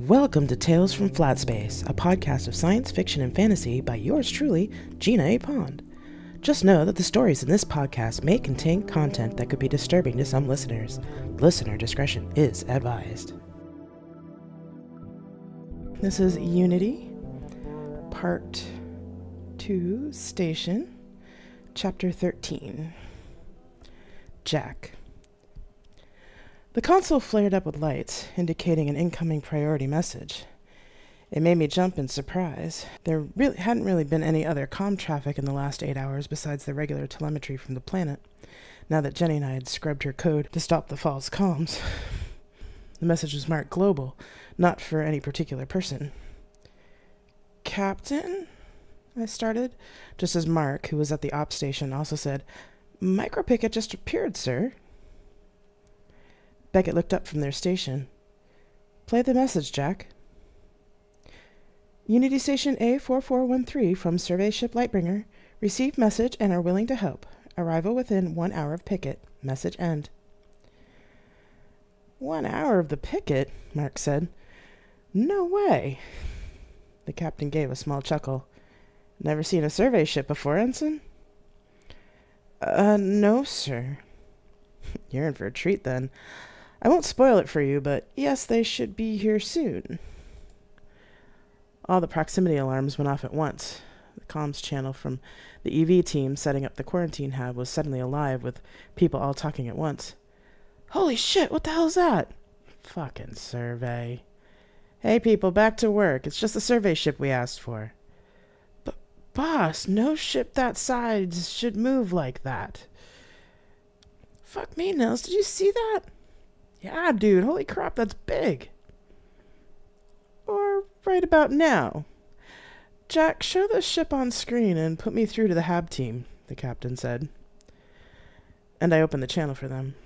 Welcome to Tales from Flat Space, a podcast of science fiction and fantasy by yours truly, Gina A. Pond. Just know that the stories in this podcast may contain content that could be disturbing to some listeners. Listener discretion is advised. This is Unity, Part 2, Station, Chapter 13. Jack. The console flared up with lights, indicating an incoming priority message. It made me jump in surprise. There really hadn't really been any other com traffic in the last eight hours besides the regular telemetry from the planet, now that Jenny and I had scrubbed her code to stop the false comms. The message was marked global, not for any particular person. Captain? I started, just as Mark, who was at the op station, also said, Micropicket just appeared, sir. Beckett looked up from their station. Play the message, Jack. Unity Station A4413 from Survey Ship Lightbringer. Received message and are willing to help. Arrival within one hour of picket. Message end. One hour of the picket? Mark said. No way. The captain gave a small chuckle. Never seen a survey ship before, Ensign? Uh, no, sir. You're in for a treat, then. I won't spoil it for you, but yes, they should be here soon. All the proximity alarms went off at once. The comms channel from the EV team setting up the quarantine hub was suddenly alive with people all talking at once. Holy shit, what the hell's that? Fucking survey. Hey people, back to work. It's just the survey ship we asked for. But, boss, no ship that size should move like that. Fuck me, Nels. Did you see that? Yeah, dude, holy crap, that's big. Or right about now. Jack, show the ship on screen and put me through to the HAB team, the captain said. And I opened the channel for them.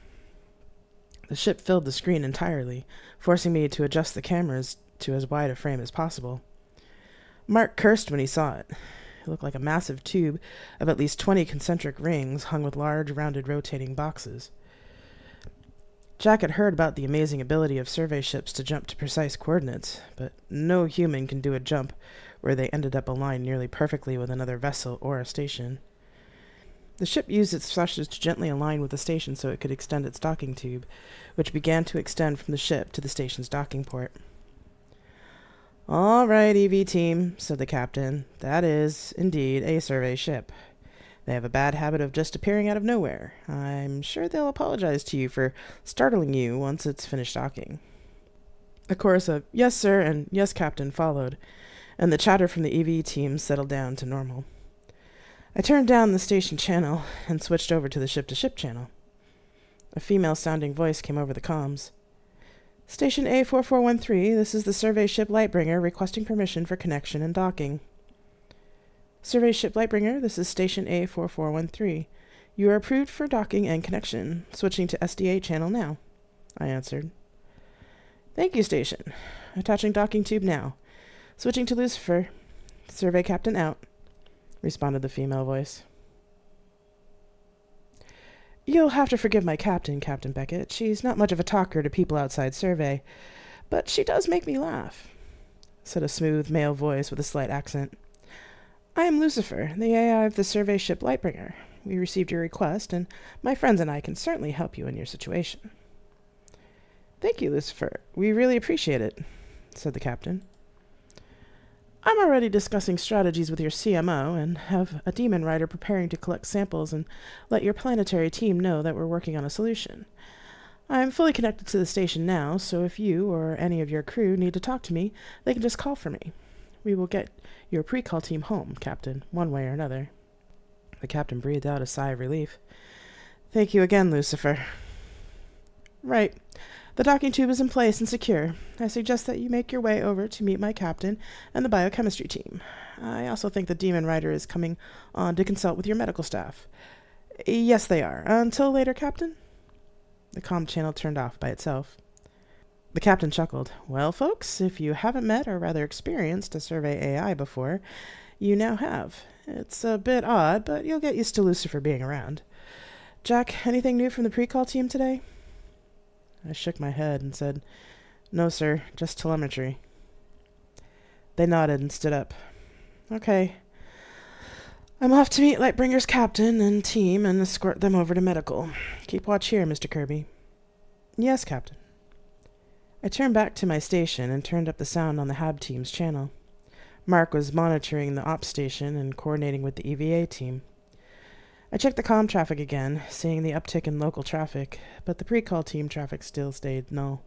The ship filled the screen entirely, forcing me to adjust the cameras to as wide a frame as possible. Mark cursed when he saw it. It looked like a massive tube of at least twenty concentric rings hung with large, rounded, rotating boxes. Jack had heard about the amazing ability of survey ships to jump to precise coordinates, but no human can do a jump where they ended up aligned nearly perfectly with another vessel or a station. The ship used its thrusters to gently align with the station so it could extend its docking tube, which began to extend from the ship to the station's docking port. All right, EV team, said the captain. That is, indeed, a survey ship. They have a bad habit of just appearing out of nowhere. I'm sure they'll apologize to you for startling you once it's finished docking. A chorus of yes, sir, and yes, captain followed, and the chatter from the EV team settled down to normal. I turned down the station channel and switched over to the ship to ship channel. A female sounding voice came over the comms. Station A4413, this is the survey ship Lightbringer requesting permission for connection and docking. Survey ship Lightbringer, this is station A4413. You are approved for docking and connection. Switching to SDA channel now, I answered. Thank you, station. Attaching docking tube now. Switching to Lucifer. Survey captain out, responded the female voice. You'll have to forgive my captain, Captain Beckett. She's not much of a talker to people outside survey, but she does make me laugh, said a smooth male voice with a slight accent. I am Lucifer, the AI of the survey ship Lightbringer. We received your request, and my friends and I can certainly help you in your situation. Thank you, Lucifer. We really appreciate it, said the captain. I'm already discussing strategies with your CMO and have a demon rider preparing to collect samples and let your planetary team know that we're working on a solution. I'm fully connected to the station now, so if you or any of your crew need to talk to me, they can just call for me. We will get your pre-call team home, Captain, one way or another. The captain breathed out a sigh of relief. Thank you again, Lucifer. Right. The docking tube is in place and secure. I suggest that you make your way over to meet my captain and the biochemistry team. I also think the demon rider is coming on to consult with your medical staff. Yes, they are. Until later, Captain? The com channel turned off by itself. The captain chuckled. Well, folks, if you haven't met or rather experienced a survey AI before, you now have. It's a bit odd, but you'll get used to Lucifer being around. Jack, anything new from the pre-call team today? I shook my head and said, No, sir, just telemetry. They nodded and stood up. Okay. I'm off to meet Lightbringer's captain and team and escort them over to medical. Keep watch here, Mr. Kirby. Yes, Captain. I turned back to my station and turned up the sound on the HAB team's channel. Mark was monitoring the ops station and coordinating with the EVA team. I checked the com traffic again, seeing the uptick in local traffic, but the pre-call team traffic still stayed null.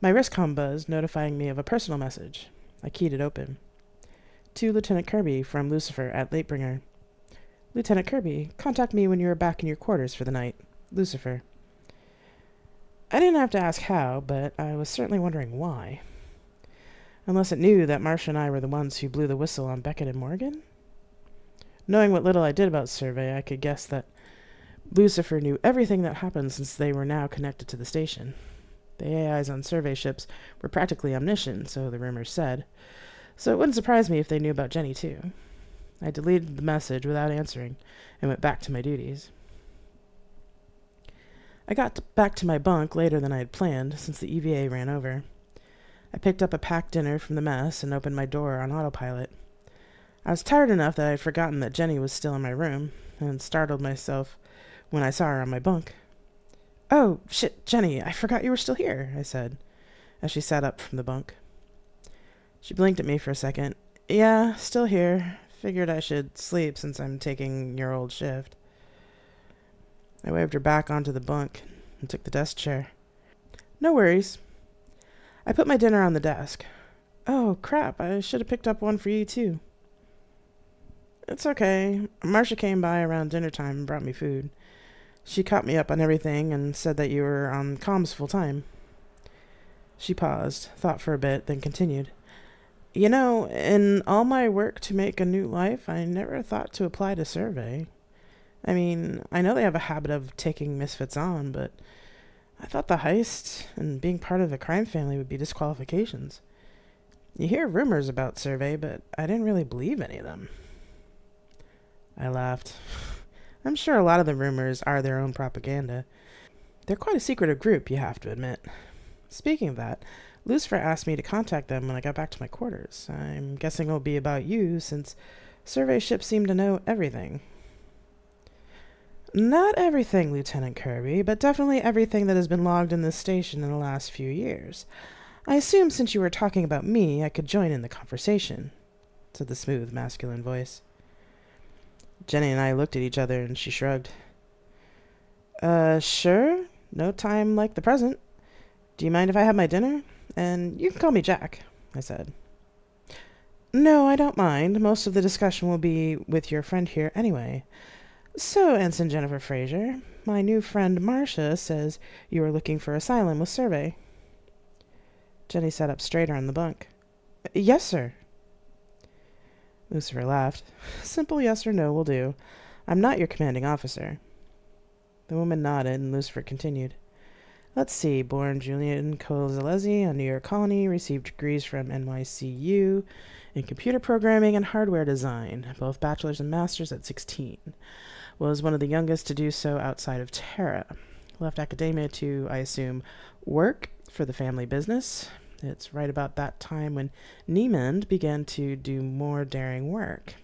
My wristcom buzzed, notifying me of a personal message. I keyed it open. To Lieutenant Kirby from Lucifer at Lightbringer. Lieutenant Kirby, contact me when you are back in your quarters for the night. Lucifer. I didn't have to ask how, but I was certainly wondering why. Unless it knew that Marcia and I were the ones who blew the whistle on Beckett and Morgan? Knowing what little I did about Survey, I could guess that Lucifer knew everything that happened since they were now connected to the station. The AIs on survey ships were practically omniscient, so the rumors said. So it wouldn't surprise me if they knew about Jenny, too. I deleted the message without answering and went back to my duties. I got back to my bunk later than I had planned, since the EVA ran over. I picked up a packed dinner from the mess and opened my door on autopilot. I was tired enough that I had forgotten that Jenny was still in my room, and startled myself when I saw her on my bunk. Oh, shit, Jenny, I forgot you were still here, I said, as she sat up from the bunk. She blinked at me for a second. Yeah, still here. Figured I should sleep since I'm taking your old shift. I waved her back onto the bunk and took the desk chair. No worries. I put my dinner on the desk. Oh, crap, I should have picked up one for you, too. It's okay. Marcia came by around dinner time and brought me food. She caught me up on everything and said that you were on comms full time. She paused, thought for a bit, then continued. You know, in all my work to make a new life, I never thought to apply to survey. I mean, I know they have a habit of taking misfits on, but I thought the heist and being part of the crime family would be disqualifications. You hear rumors about Survey, but I didn't really believe any of them. I laughed. I'm sure a lot of the rumors are their own propaganda. They're quite a secretive group, you have to admit. Speaking of that, Lucifer asked me to contact them when I got back to my quarters. I'm guessing it'll be about you, since survey ships seem to know everything. Not everything, Lieutenant Kirby, but definitely everything that has been logged in this station in the last few years. I assume since you were talking about me, I could join in the conversation, said the smooth, masculine voice. Jenny and I looked at each other, and she shrugged. Uh, sure. No time like the present. Do you mind if I have my dinner? And you can call me Jack, I said. No, I don't mind. Most of the discussion will be with your friend here anyway. So, Ensign Jennifer Fraser, my new friend Marcia says you are looking for asylum with survey. Jenny sat up straighter on the bunk. Yes, sir. Lucifer laughed. Simple yes or no will do. I'm not your commanding officer. The woman nodded, and Lucifer continued. Let's see. Born Julian Kozalezi on New York Colony, received degrees from NYCU in computer programming and hardware design, both bachelor's and master's at 16 was one of the youngest to do so outside of Terra. Left academia to, I assume, work for the family business. It's right about that time when Niemand began to do more daring work.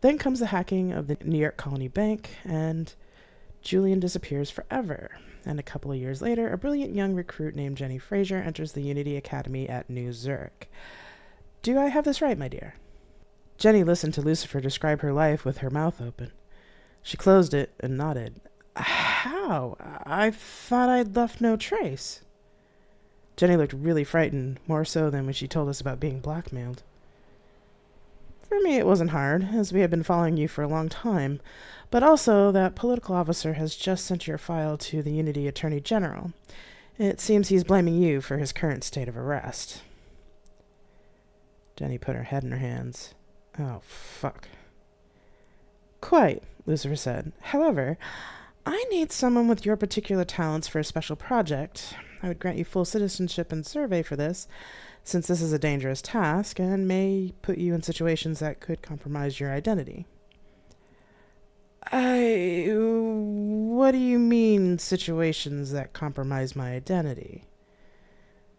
Then comes the hacking of the New York Colony Bank, and Julian disappears forever. And a couple of years later, a brilliant young recruit named Jenny Fraser enters the Unity Academy at New Zurich. Do I have this right, my dear? Jenny listened to Lucifer describe her life with her mouth open. She closed it and nodded. How? I thought I'd left no trace. Jenny looked really frightened, more so than when she told us about being blackmailed. For me, it wasn't hard, as we had been following you for a long time, but also that political officer has just sent your file to the Unity Attorney General. It seems he's blaming you for his current state of arrest. Jenny put her head in her hands. Oh, fuck. Quite, Lucifer said. However, I need someone with your particular talents for a special project. I would grant you full citizenship and survey for this, since this is a dangerous task and may put you in situations that could compromise your identity. I. What do you mean, situations that compromise my identity?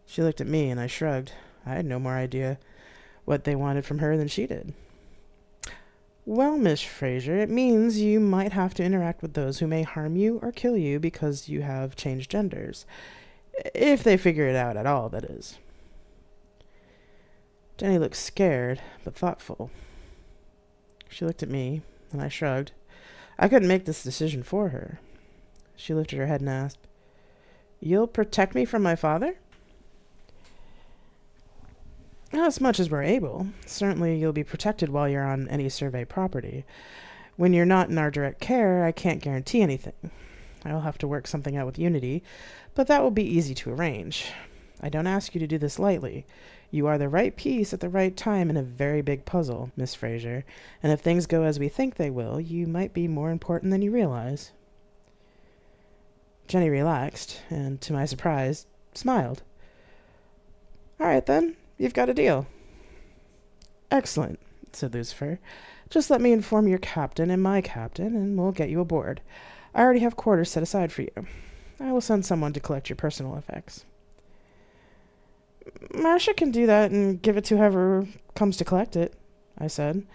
She looked at me and I shrugged. I had no more idea what they wanted from her than she did. Well, Miss Fraser, it means you might have to interact with those who may harm you or kill you because you have changed genders. If they figure it out at all, that is. Jenny looked scared, but thoughtful. She looked at me, and I shrugged. I couldn't make this decision for her. She lifted her head and asked, You'll protect me from my father? As much as we're able. Certainly you'll be protected while you're on any survey property. When you're not in our direct care, I can't guarantee anything. I'll have to work something out with Unity, but that will be easy to arrange. I don't ask you to do this lightly. You are the right piece at the right time in a very big puzzle, Miss Fraser, and if things go as we think they will, you might be more important than you realize. Jenny relaxed, and to my surprise, smiled. All right, then. You've got a deal. Excellent, said Lucifer. Just let me inform your captain and my captain, and we'll get you aboard. I already have quarters set aside for you. I will send someone to collect your personal effects. Marcia can do that and give it to whoever comes to collect it, I said.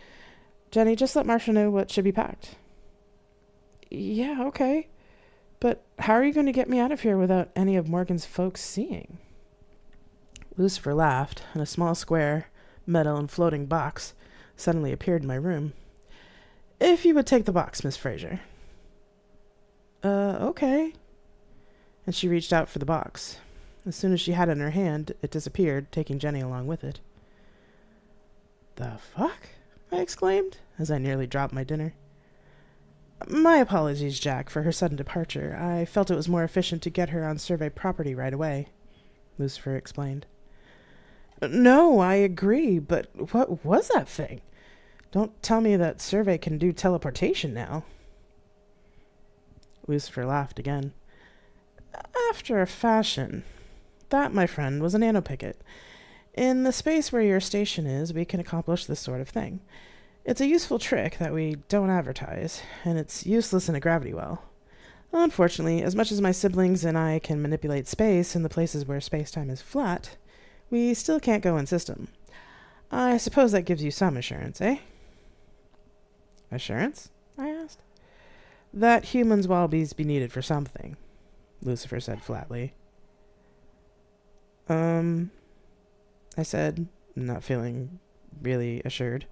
Jenny, just let Marcia know what should be packed. Yeah, okay. But how are you going to get me out of here without any of Morgan's folks seeing? Lucifer laughed, and a small square, metal, and floating box suddenly appeared in my room. If you would take the box, Miss Fraser. Uh, okay. And she reached out for the box. As soon as she had it in her hand, it disappeared, taking Jenny along with it. The fuck? I exclaimed, as I nearly dropped my dinner. My apologies, Jack, for her sudden departure. I felt it was more efficient to get her on survey property right away, Lucifer explained. No, I agree, but what was that thing? Don't tell me that survey can do teleportation now. Lucifer laughed again. After a fashion. That, my friend, was a nanopicket. In the space where your station is, we can accomplish this sort of thing. It's a useful trick that we don't advertise, and it's useless in a gravity well. Unfortunately, as much as my siblings and I can manipulate space in the places where space-time is flat, we still can't go in system. I suppose that gives you some assurance, eh? Assurance? I asked. That humans' wallabies be needed for something, Lucifer said flatly. Um, I said, not feeling really assured.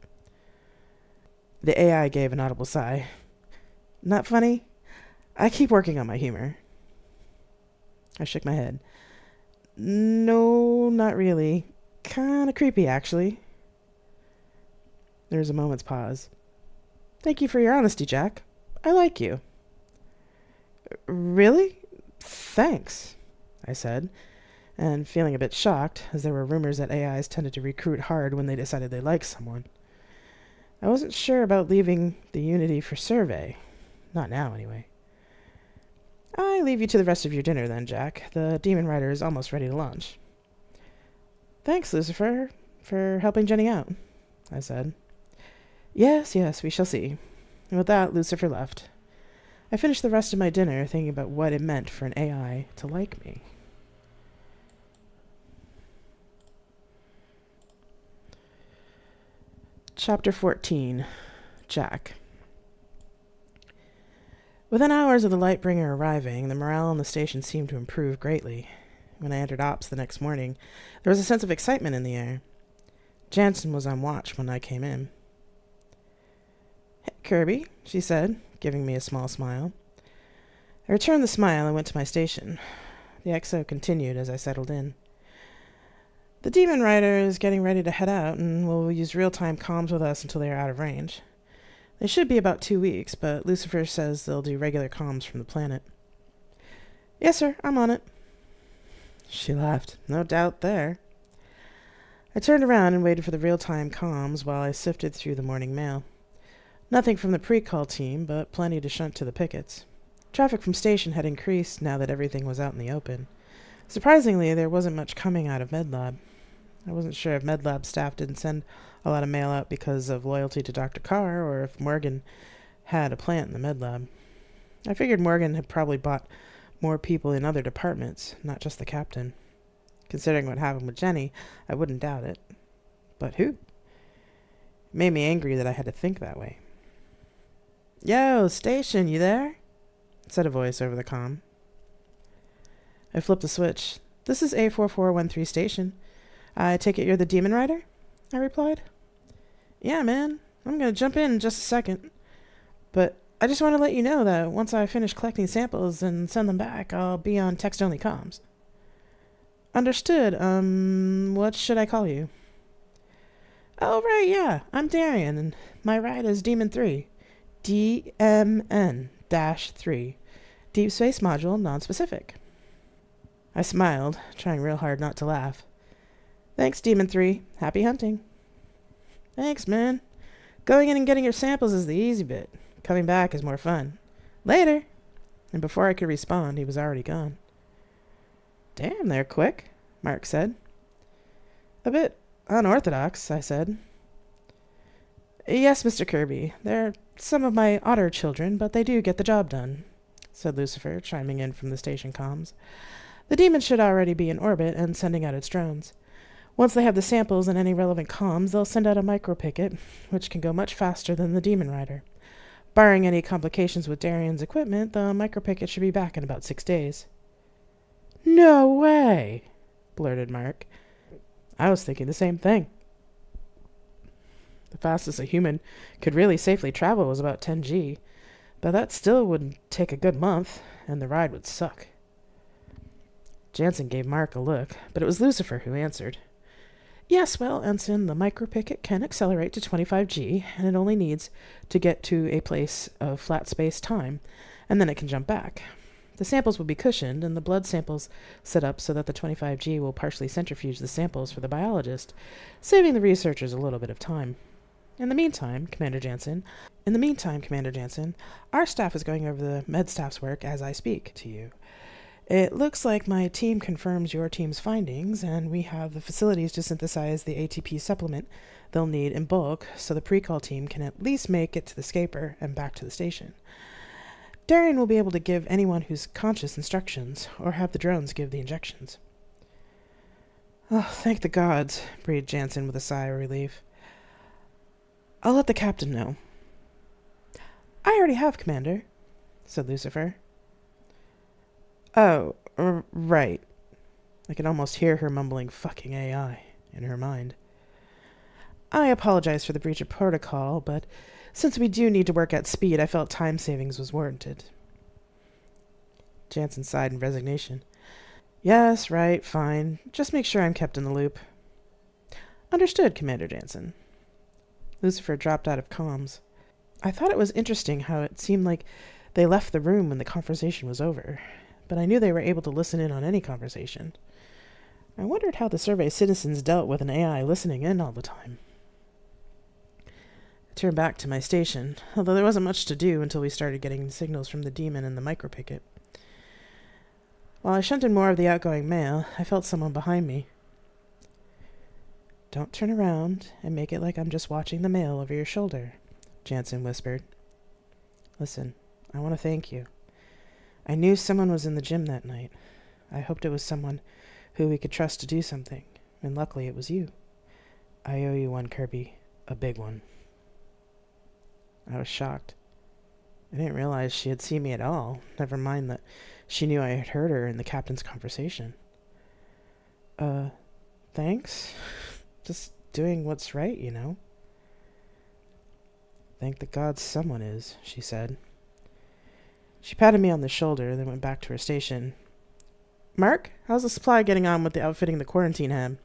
The AI gave an audible sigh. Not funny? I keep working on my humor. I shook my head. No, not really. Kinda creepy, actually. There was a moment's pause. Thank you for your honesty, Jack. I like you. Really? Thanks, I said, and feeling a bit shocked, as there were rumors that AIs tended to recruit hard when they decided they liked someone. I wasn't sure about leaving the Unity for survey. Not now, anyway. I leave you to the rest of your dinner then, Jack. The demon rider is almost ready to launch. Thanks, Lucifer, for helping Jenny out, I said. Yes, yes, we shall see. And with that, Lucifer left. I finished the rest of my dinner thinking about what it meant for an AI to like me. Chapter 14 Jack Within hours of the Lightbringer arriving, the morale on the station seemed to improve greatly. When I entered ops the next morning, there was a sense of excitement in the air. Jansen was on watch when I came in. Hey, Kirby, she said, giving me a small smile. I returned the smile and went to my station. The XO continued as I settled in. The Demon Rider is getting ready to head out and will use real-time comms with us until they are out of range. They should be about two weeks, but Lucifer says they'll do regular comms from the planet. Yes, sir, I'm on it. She laughed. No doubt there. I turned around and waited for the real-time comms while I sifted through the morning mail. Nothing from the pre-call team, but plenty to shunt to the pickets. Traffic from station had increased now that everything was out in the open. Surprisingly, there wasn't much coming out of MedLab. I wasn't sure if MedLab staff didn't send a lot of mail out because of loyalty to Dr. Carr or if Morgan had a plant in the med lab. I figured Morgan had probably bought more people in other departments, not just the captain. Considering what happened with Jenny, I wouldn't doubt it. But who? It made me angry that I had to think that way. Yo, station, you there? said a voice over the com. I flipped the switch. This is A4413 station. I take it you're the demon rider? I replied. Yeah, man. I'm gonna jump in in just a second. But I just want to let you know that once I finish collecting samples and send them back, I'll be on text-only comms. Understood. Um, what should I call you? Oh, right, yeah. I'm Darian, and my ride is Demon 3. DMN dash 3. Deep Space Module Non-Specific. I smiled, trying real hard not to laugh. Thanks, Demon 3. Happy hunting. Thanks, man. Going in and getting your samples is the easy bit. Coming back is more fun. Later! And before I could respond, he was already gone. Damn, they're quick, Mark said. A bit unorthodox, I said. Yes, Mr. Kirby. They're some of my otter children, but they do get the job done, said Lucifer, chiming in from the station comms. The demon should already be in orbit and sending out its drones. Once they have the samples and any relevant comms, they'll send out a micropicket, which can go much faster than the demon rider. Barring any complications with Darian's equipment, the micropicket should be back in about six days. No way, blurted Mark. I was thinking the same thing. The fastest a human could really safely travel was about 10G, but that still would take a good month, and the ride would suck. Jansen gave Mark a look, but it was Lucifer who answered. Yes, well, Ensign, the micropicket can accelerate to 25G, and it only needs to get to a place of flat space time, and then it can jump back. The samples will be cushioned, and the blood samples set up so that the 25G will partially centrifuge the samples for the biologist, saving the researchers a little bit of time. In the meantime, Commander Jansen, in the meantime, Commander Jansen, our staff is going over the med staff's work as I speak to you. It looks like my team confirms your team's findings, and we have the facilities to synthesize the ATP supplement they'll need in bulk so the pre-call team can at least make it to the scaper and back to the station. Darian will be able to give anyone who's conscious instructions, or have the drones give the injections. Oh, thank the gods, breathed Jansen with a sigh of relief. I'll let the captain know. I already have, Commander, said Lucifer. Oh, r- right. I could almost hear her mumbling fucking AI in her mind. I apologize for the breach of protocol, but since we do need to work at speed, I felt time savings was warranted. Jansen sighed in resignation. Yes, right, fine. Just make sure I'm kept in the loop. Understood, Commander Jansen. Lucifer dropped out of comms. I thought it was interesting how it seemed like they left the room when the conversation was over, but I knew they were able to listen in on any conversation. I wondered how the survey citizens dealt with an AI listening in all the time. I turned back to my station, although there wasn't much to do until we started getting signals from the demon and the micropicket. While I shunted more of the outgoing mail, I felt someone behind me. Don't turn around and make it like I'm just watching the mail over your shoulder, Jansen whispered. Listen, I want to thank you. I knew someone was in the gym that night. I hoped it was someone who we could trust to do something, and luckily it was you. I owe you one, Kirby. A big one. I was shocked. I didn't realize she had seen me at all, never mind that she knew I had heard her in the captain's conversation. Uh, thanks? Just doing what's right, you know? Thank the gods someone is, she said. She patted me on the shoulder, then went back to her station. Mark, how's the supply getting on with the outfitting the quarantine ham?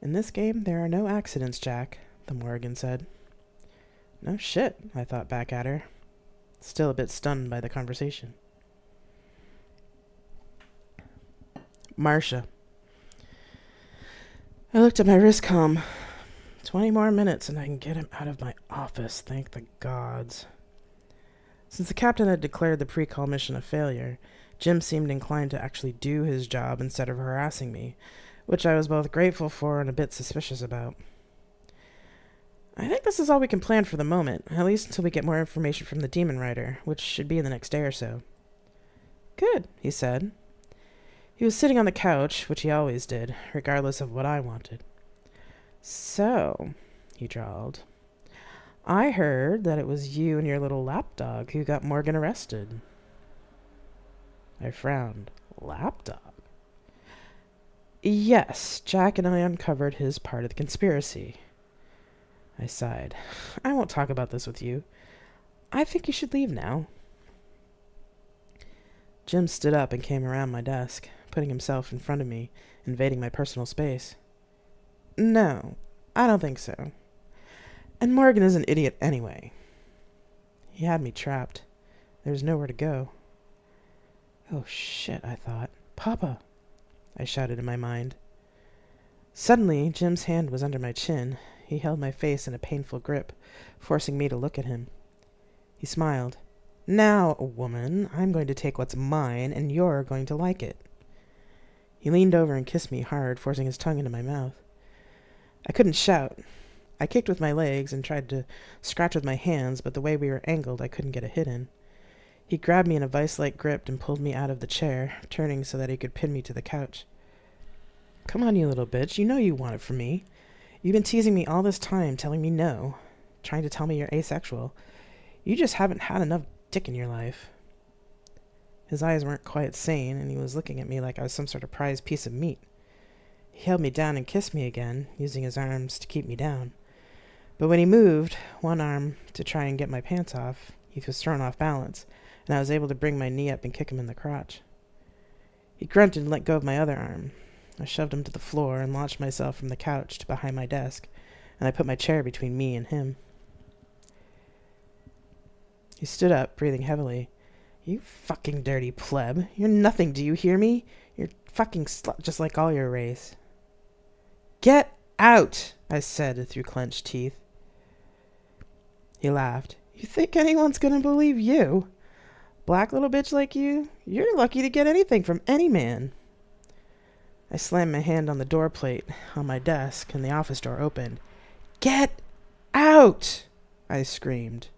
In this game, there are no accidents, Jack, the Morrigan said. No shit, I thought back at her, still a bit stunned by the conversation. Marcia. I looked at my wrist com. Twenty more minutes and I can get him out of my office, thank the gods. Since the captain had declared the pre-call mission a failure, Jim seemed inclined to actually do his job instead of harassing me, which I was both grateful for and a bit suspicious about. I think this is all we can plan for the moment, at least until we get more information from the demon rider, which should be in the next day or so. Good, he said. He was sitting on the couch, which he always did, regardless of what I wanted. So, he drawled, I heard that it was you and your little lapdog who got Morgan arrested. I frowned. Lapdog? Yes, Jack and I uncovered his part of the conspiracy. I sighed. I won't talk about this with you. I think you should leave now. Jim stood up and came around my desk, putting himself in front of me, invading my personal space. No, I don't think so. And Morgan is an idiot anyway. He had me trapped. There was nowhere to go. Oh shit, I thought. Papa! I shouted in my mind. Suddenly, Jim's hand was under my chin. He held my face in a painful grip, forcing me to look at him. He smiled. Now, woman, I'm going to take what's mine, and you're going to like it. He leaned over and kissed me hard, forcing his tongue into my mouth. I couldn't shout. I kicked with my legs and tried to scratch with my hands, but the way we were angled, I couldn't get a hit in. He grabbed me in a vice-like grip and pulled me out of the chair, turning so that he could pin me to the couch. Come on, you little bitch. You know you want it from me. You've been teasing me all this time, telling me no, trying to tell me you're asexual. You just haven't had enough dick in your life. His eyes weren't quite sane, and he was looking at me like I was some sort of prized piece of meat. He held me down and kissed me again, using his arms to keep me down. But when he moved one arm to try and get my pants off, he was thrown off balance and I was able to bring my knee up and kick him in the crotch. He grunted and let go of my other arm. I shoved him to the floor and launched myself from the couch to behind my desk, and I put my chair between me and him. He stood up, breathing heavily. You fucking dirty pleb. You're nothing, do you hear me? You're fucking slut just like all your race. Get out, I said through clenched teeth. He laughed. You think anyone's gonna believe you? Black little bitch like you, you're lucky to get anything from any man. I slammed my hand on the door plate on my desk, and the office door opened. Get out! I screamed.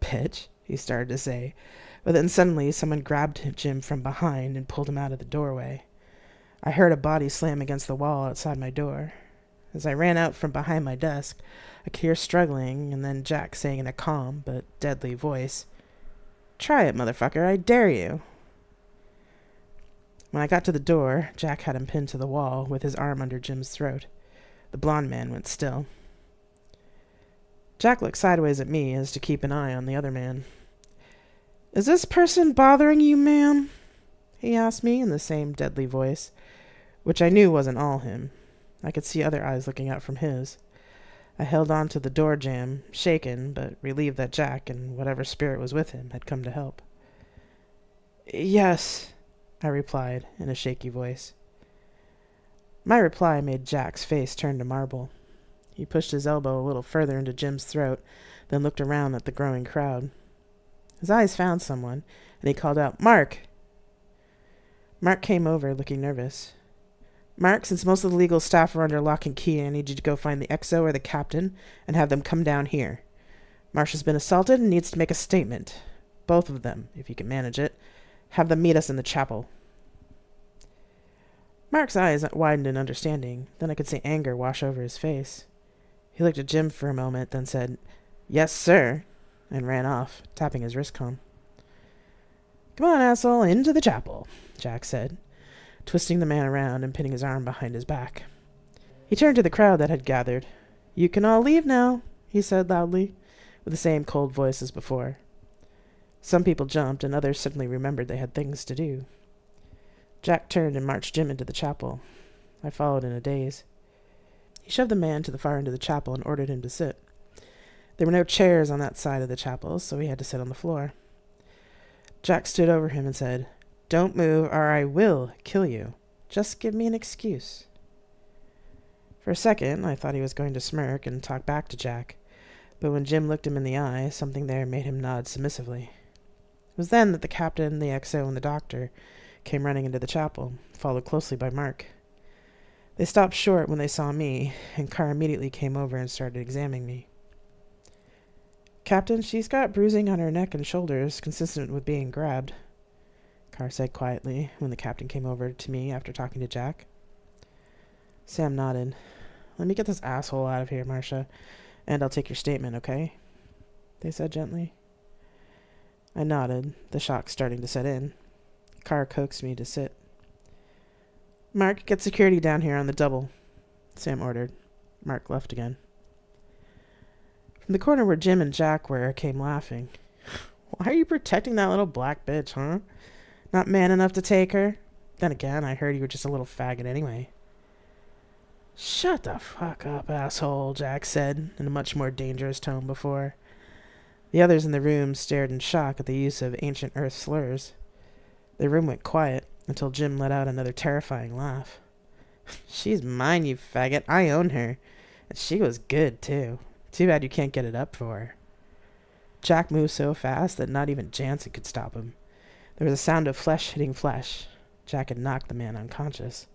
Bitch, he started to say, but then suddenly someone grabbed Jim from behind and pulled him out of the doorway. I heard a body slam against the wall outside my door. As I ran out from behind my desk, hear struggling, and then Jack saying in a calm but deadly voice, Try it, motherfucker. I dare you. When I got to the door, Jack had him pinned to the wall with his arm under Jim's throat. The blond man went still. Jack looked sideways at me as to keep an eye on the other man. Is this person bothering you, ma'am? he asked me in the same deadly voice, which I knew wasn't all him. I could see other eyes looking out from his. I held on to the door jamb, shaken, but relieved that Jack and whatever spirit was with him had come to help. Yes, I replied in a shaky voice. My reply made Jack's face turn to marble. He pushed his elbow a little further into Jim's throat, then looked around at the growing crowd. His eyes found someone, and he called out, Mark! Mark came over, looking nervous. Mark, since most of the legal staff are under lock and key, I need you to go find the XO or the captain and have them come down here. Marsh has been assaulted and needs to make a statement. Both of them, if you can manage it. Have them meet us in the chapel. Mark's eyes widened in understanding. Then I could see anger wash over his face. He looked at Jim for a moment, then said, Yes, sir, and ran off, tapping his wrist com. Come on, asshole, into the chapel, Jack said twisting the man around and pinning his arm behind his back. He turned to the crowd that had gathered. You can all leave now, he said loudly, with the same cold voice as before. Some people jumped, and others suddenly remembered they had things to do. Jack turned and marched Jim into the chapel. I followed in a daze. He shoved the man to the far end of the chapel and ordered him to sit. There were no chairs on that side of the chapel, so he had to sit on the floor. Jack stood over him and said, don't move, or I will kill you. Just give me an excuse. For a second, I thought he was going to smirk and talk back to Jack, but when Jim looked him in the eye, something there made him nod submissively. It was then that the captain, the XO, and the doctor came running into the chapel, followed closely by Mark. They stopped short when they saw me, and Carr immediately came over and started examining me. Captain, she's got bruising on her neck and shoulders, consistent with being grabbed. Carr said quietly when the captain came over to me after talking to Jack. Sam nodded. Let me get this asshole out of here, Marcia, and I'll take your statement, okay? They said gently. I nodded, the shock starting to set in. Carr coaxed me to sit. Mark, get security down here on the double, Sam ordered. Mark left again. From the corner where Jim and Jack were came laughing. Why are you protecting that little black bitch, huh? Not man enough to take her? Then again, I heard you were just a little faggot anyway. Shut the fuck up, asshole, Jack said, in a much more dangerous tone before. The others in the room stared in shock at the use of ancient Earth slurs. The room went quiet until Jim let out another terrifying laugh. She's mine, you faggot. I own her. And she was good, too. Too bad you can't get it up for her. Jack moved so fast that not even Jansen could stop him. There was a sound of flesh hitting flesh. Jack had knocked the man unconscious.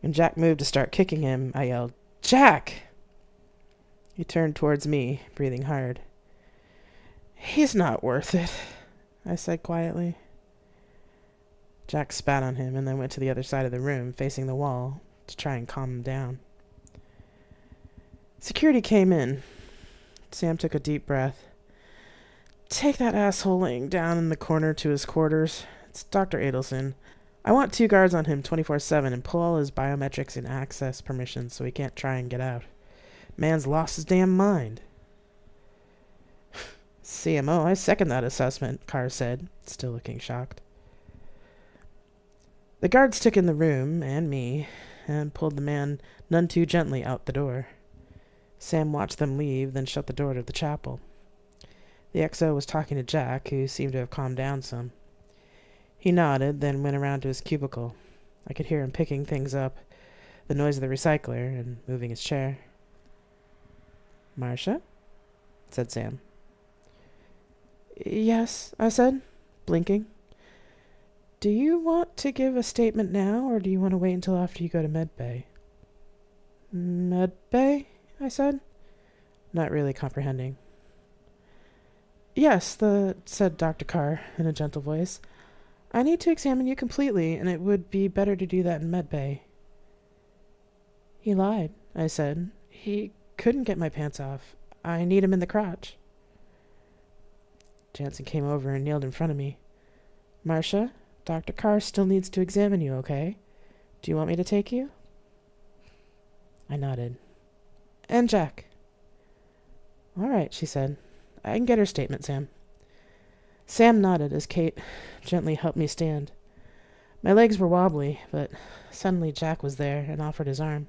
When Jack moved to start kicking him, I yelled, Jack! He turned towards me, breathing hard. He's not worth it, I said quietly. Jack spat on him and then went to the other side of the room, facing the wall, to try and calm him down. Security came in. Sam took a deep breath. Take that asshole laying down in the corner to his quarters. It's Dr. Adelson. I want two guards on him 24 7 and pull all his biometrics and access permissions so he can't try and get out. Man's lost his damn mind. CMO, I second that assessment, Carr said, still looking shocked. The guards took in the room, and me, and pulled the man none too gently out the door. Sam watched them leave, then shut the door to the chapel. The XO was talking to Jack, who seemed to have calmed down some. He nodded, then went around to his cubicle. I could hear him picking things up, the noise of the recycler, and moving his chair. Marcia? said Sam. Yes, I said, blinking. Do you want to give a statement now, or do you want to wait until after you go to medbay? Medbay? I said, not really comprehending. Yes, the said Dr. Carr in a gentle voice. I need to examine you completely, and it would be better to do that in medbay. He lied, I said. He couldn't get my pants off. I kneed him in the crotch. Jansen came over and kneeled in front of me. Marcia, Dr. Carr still needs to examine you, okay? Do you want me to take you? I nodded. And Jack. All right, she said. I can get her statement, Sam. Sam nodded as Kate gently helped me stand. My legs were wobbly, but suddenly Jack was there and offered his arm.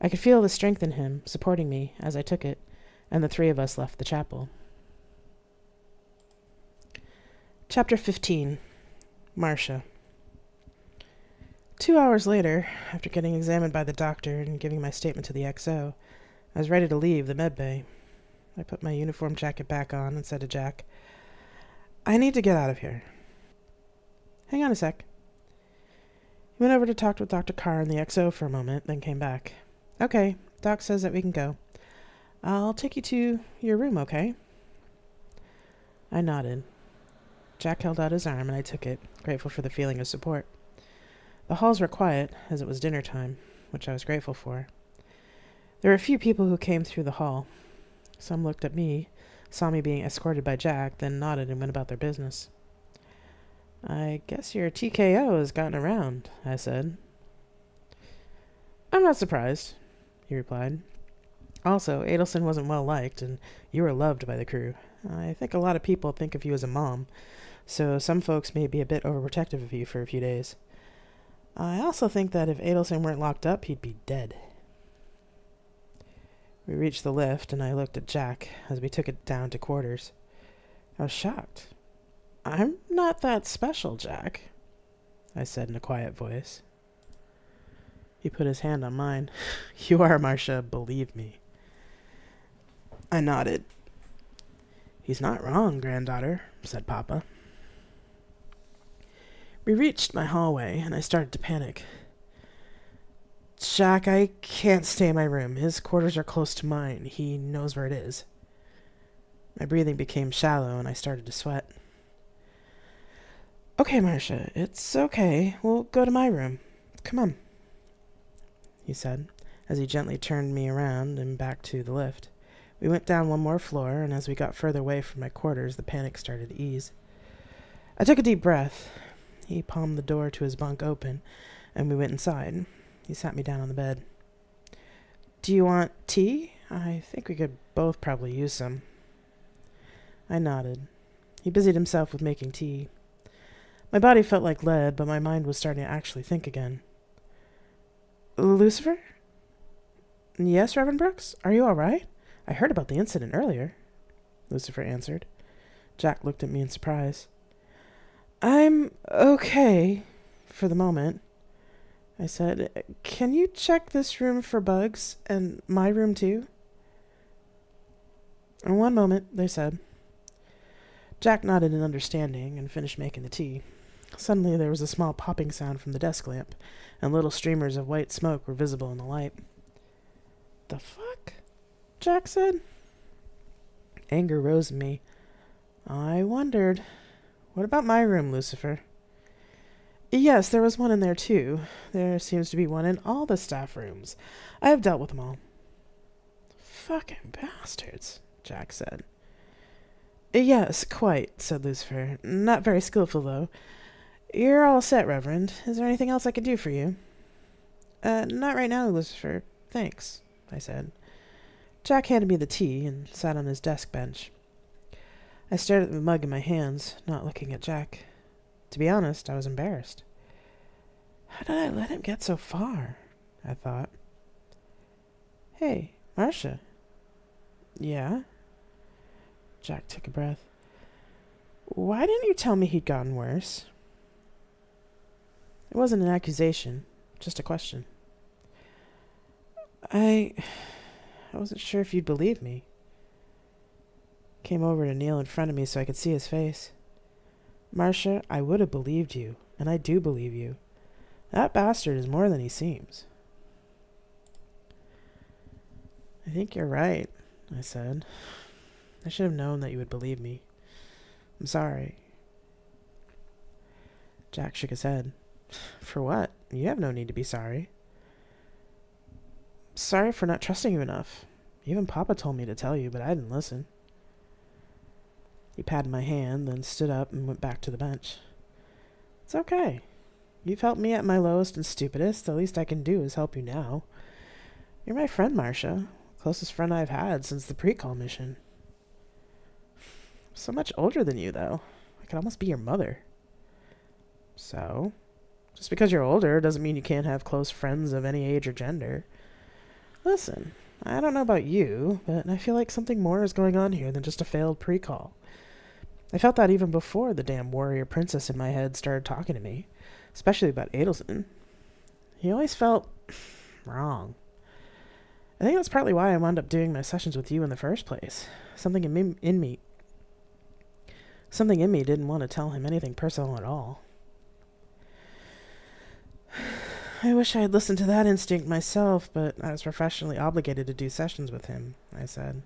I could feel the strength in him, supporting me as I took it, and the three of us left the chapel. Chapter 15 Marcia Two hours later, after getting examined by the doctor and giving my statement to the XO, I was ready to leave the med bay. I put my uniform jacket back on and said to Jack, I need to get out of here. Hang on a sec. He went over to talk with Dr. Carr and the XO for a moment, then came back. Okay, Doc says that we can go. I'll take you to your room, okay? I nodded. Jack held out his arm, and I took it, grateful for the feeling of support. The halls were quiet, as it was dinner time, which I was grateful for. There were a few people who came through the hall, some looked at me, saw me being escorted by Jack, then nodded and went about their business. I guess your TKO has gotten around, I said. I'm not surprised, he replied. Also, Adelson wasn't well liked, and you were loved by the crew. I think a lot of people think of you as a mom, so some folks may be a bit overprotective of you for a few days. I also think that if Adelson weren't locked up, he'd be dead. We reached the lift, and I looked at Jack as we took it down to quarters. I was shocked. I'm not that special, Jack, I said in a quiet voice. He put his hand on mine. You are, Marcia, believe me. I nodded. He's not wrong, granddaughter, said Papa. We reached my hallway, and I started to panic. Jack, I can't stay in my room. His quarters are close to mine. He knows where it is. My breathing became shallow, and I started to sweat. Okay, Marcia, it's okay. We'll go to my room. Come on, he said, as he gently turned me around and back to the lift. We went down one more floor, and as we got further away from my quarters, the panic started to ease. I took a deep breath. He palmed the door to his bunk open, and we went inside. He sat me down on the bed. Do you want tea? I think we could both probably use some. I nodded. He busied himself with making tea. My body felt like lead, but my mind was starting to actually think again. Lucifer? Yes, Reverend Brooks? Are you all right? I heard about the incident earlier. Lucifer answered. Jack looked at me in surprise. I'm okay for the moment. I said, Can you check this room for bugs and my room too? In one moment, they said. Jack nodded in understanding and finished making the tea. Suddenly there was a small popping sound from the desk lamp, and little streamers of white smoke were visible in the light. The fuck? Jack said. Anger rose in me. I wondered. What about my room, Lucifer? Yes, there was one in there too. There seems to be one in all the staff rooms. I have dealt with them all. Fucking bastards, Jack said. Yes, quite, said Lucifer. Not very skillful, though. You're all set, Reverend. Is there anything else I can do for you? Uh, not right now, Lucifer. Thanks, I said. Jack handed me the tea and sat on his desk bench. I stared at the mug in my hands, not looking at Jack. To be honest, I was embarrassed. How did I let him get so far? I thought. Hey, Marcia. Yeah? Jack took a breath. Why didn't you tell me he'd gotten worse? It wasn't an accusation, just a question. I. I wasn't sure if you'd believe me. Came over to kneel in front of me so I could see his face. Marcia, I would have believed you, and I do believe you. That bastard is more than he seems. I think you're right, I said. I should have known that you would believe me. I'm sorry. Jack shook his head. For what? You have no need to be sorry. Sorry for not trusting you enough. Even Papa told me to tell you, but I didn't listen. He patted my hand, then stood up and went back to the bench. It's okay. You've helped me at my lowest and stupidest. The least I can do is help you now. You're my friend, Marcia. Closest friend I've had since the pre-call mission. So much older than you, though. I could almost be your mother. So, just because you're older doesn't mean you can't have close friends of any age or gender. Listen, I don't know about you, but I feel like something more is going on here than just a failed pre-call. I felt that even before the damn warrior princess in my head started talking to me, especially about Adelson. He always felt wrong. I think that's partly why I wound up doing my sessions with you in the first place. Something in me, in me something in me didn't want to tell him anything personal at all. I wish I had listened to that instinct myself, but I was professionally obligated to do sessions with him, I said.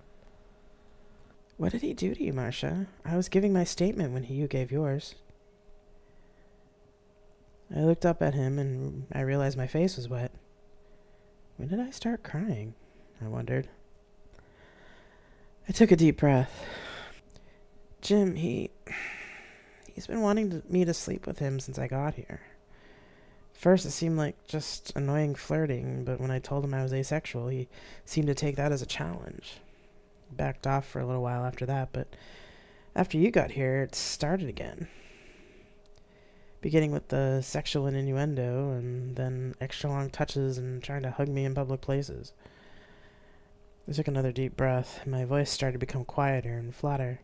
What did he do to you, Marcia? I was giving my statement when he, you gave yours. I looked up at him and I realized my face was wet. When did I start crying? I wondered. I took a deep breath. Jim, he. He's been wanting to, me to sleep with him since I got here. First, it seemed like just annoying flirting, but when I told him I was asexual, he seemed to take that as a challenge. Backed off for a little while after that, but after you got here, it started again. Beginning with the sexual innuendo, and then extra long touches and trying to hug me in public places. I took another deep breath, and my voice started to become quieter and flatter.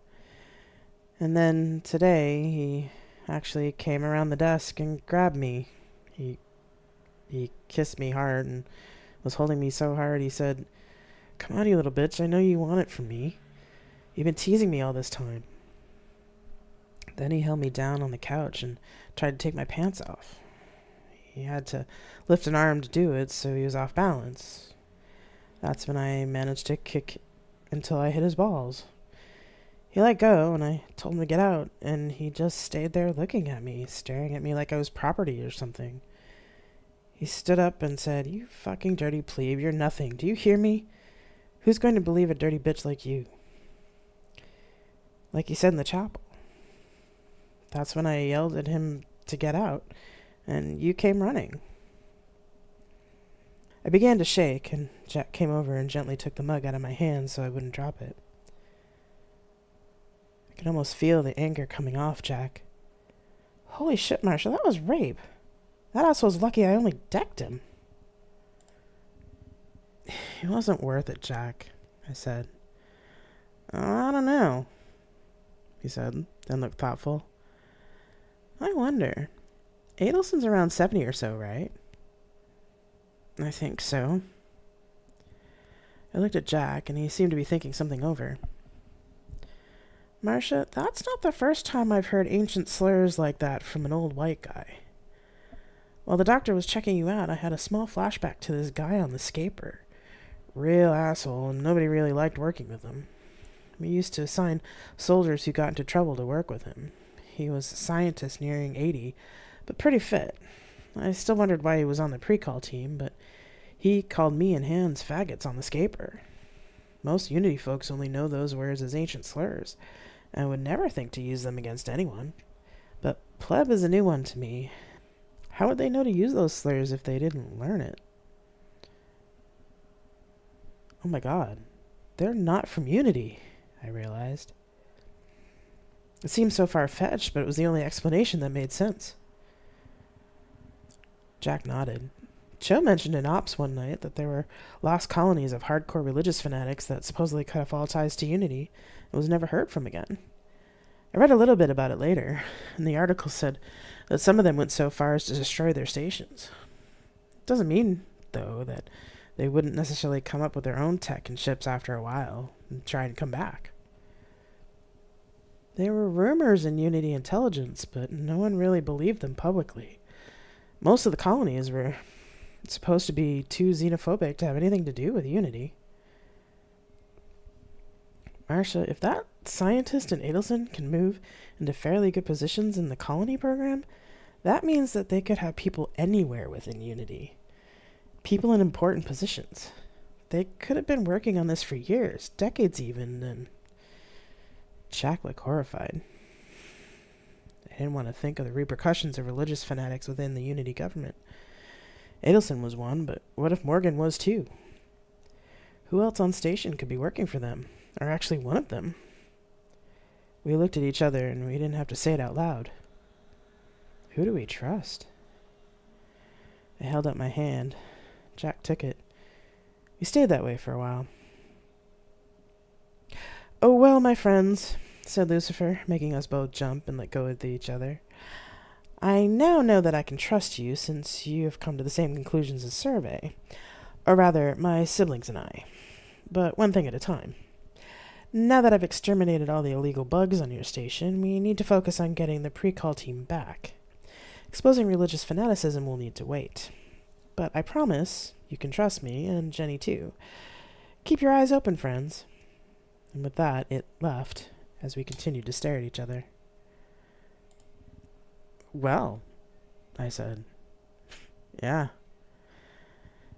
And then today, he actually came around the desk and grabbed me he he kissed me hard and was holding me so hard he said, Come on, you little bitch, I know you want it from me. You've been teasing me all this time. Then he held me down on the couch and tried to take my pants off. He had to lift an arm to do it, so he was off balance. That's when I managed to kick until I hit his balls. He let go, and I told him to get out, and he just stayed there looking at me, staring at me like I was property or something. He stood up and said, You fucking dirty plebe, you're nothing. Do you hear me? Who's going to believe a dirty bitch like you? Like he said in the chapel. That's when I yelled at him to get out, and you came running. I began to shake, and Jack came over and gently took the mug out of my hand so I wouldn't drop it. I could almost feel the anger coming off Jack. Holy shit, Marcia, that was rape. That asshole's lucky I only decked him. He wasn't worth it, Jack, I said. I don't know, he said, then looked thoughtful. I wonder. Adelson's around 70 or so, right? I think so. I looked at Jack, and he seemed to be thinking something over. Marcia, that's not the first time I've heard ancient slurs like that from an old white guy. While the doctor was checking you out, I had a small flashback to this guy on the scaper. Real asshole, and nobody really liked working with him. We used to assign soldiers who got into trouble to work with him. He was a scientist nearing 80, but pretty fit. I still wondered why he was on the pre-call team, but he called me and Hans faggots on the scaper. Most Unity folks only know those words as ancient slurs, and would never think to use them against anyone. But pleb is a new one to me. How would they know to use those slurs if they didn't learn it? Oh my god, they're not from Unity, I realized. It seemed so far-fetched, but it was the only explanation that made sense. Jack nodded. Cho mentioned in Ops one night that there were lost colonies of hardcore religious fanatics that supposedly cut off all ties to Unity and was never heard from again. I read a little bit about it later, and the article said that some of them went so far as to destroy their stations. It doesn't mean, though, that they wouldn't necessarily come up with their own tech and ships after a while and try and come back. There were rumors in Unity Intelligence, but no one really believed them publicly. Most of the colonies were supposed to be too xenophobic to have anything to do with Unity. Marcia, if that scientist in Adelson can move into fairly good positions in the colony program, that means that they could have people anywhere within Unity. People in important positions. They could have been working on this for years, decades even, and Jack looked horrified. I didn't want to think of the repercussions of religious fanatics within the Unity government. Adelson was one, but what if Morgan was too? Who else on station could be working for them, or actually one of them? We looked at each other and we didn't have to say it out loud. Who do we trust? I held up my hand. Jack took it. We stayed that way for a while. Oh, well, my friends, said Lucifer, making us both jump and let go of each other. I now know that I can trust you, since you have come to the same conclusions as Survey. Or rather, my siblings and I. But one thing at a time. Now that I've exterminated all the illegal bugs on your station, we need to focus on getting the pre-call team back. Exposing religious fanaticism will need to wait. But I promise you can trust me, and Jenny too. Keep your eyes open, friends. And with that, it left, as we continued to stare at each other. Well, I said. Yeah.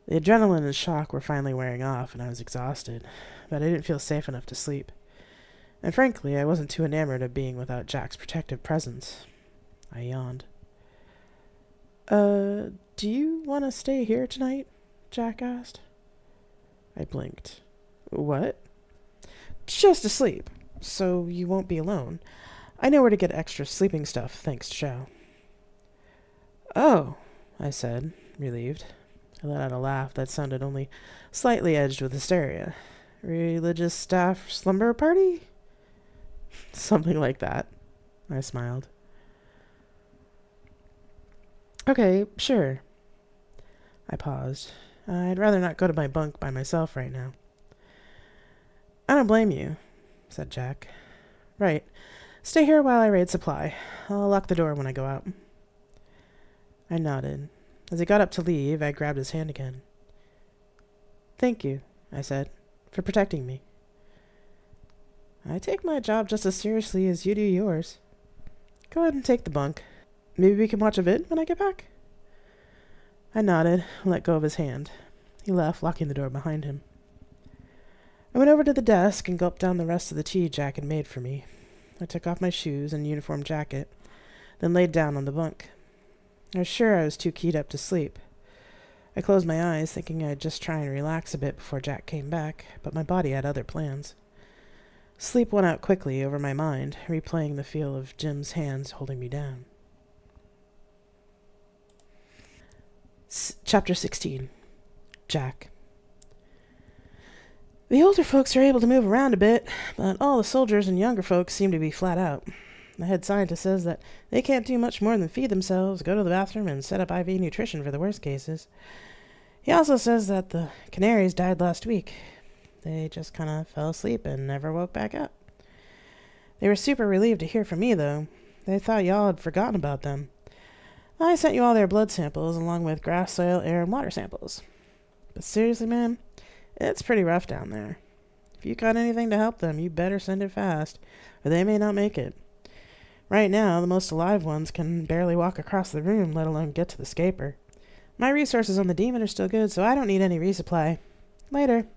The adrenaline and shock were finally wearing off, and I was exhausted, but I didn't feel safe enough to sleep. And frankly, I wasn't too enamored of being without Jack's protective presence. I yawned. Uh, do you want to stay here tonight? Jack asked. I blinked. What? Just to sleep, so you won't be alone. I know where to get extra sleeping stuff, thanks to. Oh, I said, relieved. I let out a laugh that sounded only slightly edged with hysteria. Religious staff slumber party? Something like that. I smiled. Okay, sure. I paused. I'd rather not go to my bunk by myself right now. I don't blame you, said Jack. Right. Stay here while I raid supply. I'll lock the door when I go out. I nodded. As he got up to leave, I grabbed his hand again. Thank you, I said, for protecting me. I take my job just as seriously as you do yours. Go ahead and take the bunk. Maybe we can watch a vid when I get back? I nodded and let go of his hand. He left, locking the door behind him. I went over to the desk and gulped down the rest of the tea Jack had made for me. I took off my shoes and uniform jacket, then laid down on the bunk. I was sure I was too keyed up to sleep. I closed my eyes, thinking I'd just try and relax a bit before Jack came back, but my body had other plans. Sleep went out quickly over my mind, replaying the feel of Jim's hands holding me down. Chapter 16 Jack. The older folks are able to move around a bit, but all the soldiers and younger folks seem to be flat out. The head scientist says that they can't do much more than feed themselves, go to the bathroom, and set up IV nutrition for the worst cases. He also says that the canaries died last week. They just kind of fell asleep and never woke back up. They were super relieved to hear from me, though. They thought y'all had forgotten about them. I sent you all their blood samples, along with grass, soil, air, and water samples. But seriously, man, it's pretty rough down there. If you've got anything to help them, you better send it fast, or they may not make it. Right now, the most alive ones can barely walk across the room, let alone get to the scaper. My resources on the demon are still good, so I don't need any resupply. Later.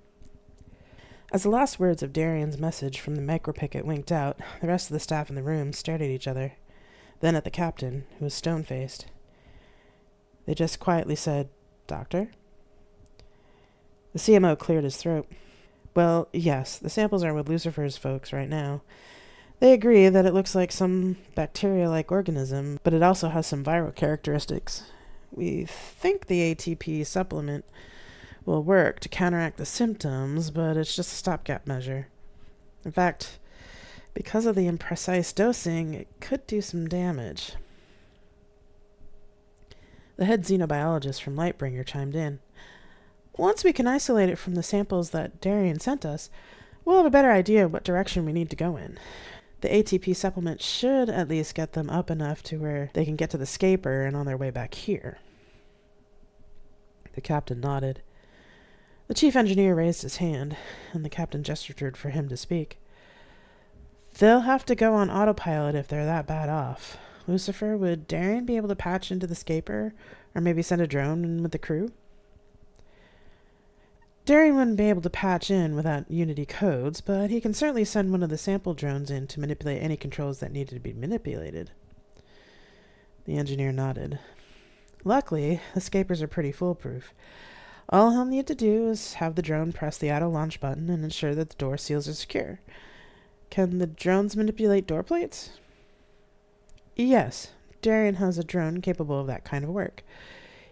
As the last words of Darian's message from the micropicket winked out, the rest of the staff in the room stared at each other, then at the captain, who was stone faced. They just quietly said, Doctor? The CMO cleared his throat. Well, yes, the samples are with Lucifer's folks right now. They agree that it looks like some bacteria like organism, but it also has some viral characteristics. We think the ATP supplement will work to counteract the symptoms, but it's just a stopgap measure. In fact, because of the imprecise dosing, it could do some damage. The head xenobiologist from Lightbringer chimed in. Once we can isolate it from the samples that Darian sent us, we'll have a better idea of what direction we need to go in the ATP supplement should at least get them up enough to where they can get to the scaper and on their way back here. The captain nodded. The chief engineer raised his hand, and the captain gestured for him to speak. They'll have to go on autopilot if they're that bad off. Lucifer, would Darian be able to patch into the scaper, or maybe send a drone in with the crew? Darian wouldn't be able to patch in without Unity codes, but he can certainly send one of the sample drones in to manipulate any controls that needed to be manipulated. The engineer nodded. Luckily, the scapers are pretty foolproof. All he'll need to do is have the drone press the auto launch button and ensure that the door seals are secure. Can the drones manipulate door plates? Yes, Darian has a drone capable of that kind of work.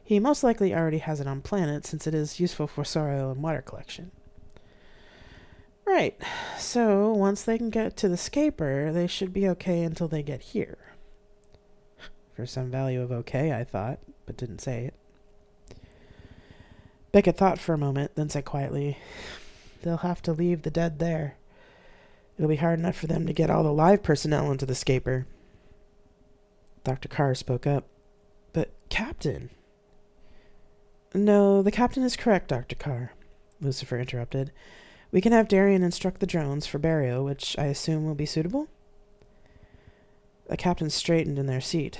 He most likely already has it on planet since it is useful for soil and water collection. Right, so once they can get to the scaper, they should be okay until they get here. For some value of okay, I thought, but didn't say it. Beckett thought for a moment, then said quietly, They'll have to leave the dead there. It'll be hard enough for them to get all the live personnel into the scaper. Dr. Carr spoke up. But, Captain, no, the captain is correct, Dr. Carr, Lucifer interrupted. We can have Darian instruct the drones for burial, which I assume will be suitable? The captain straightened in their seat.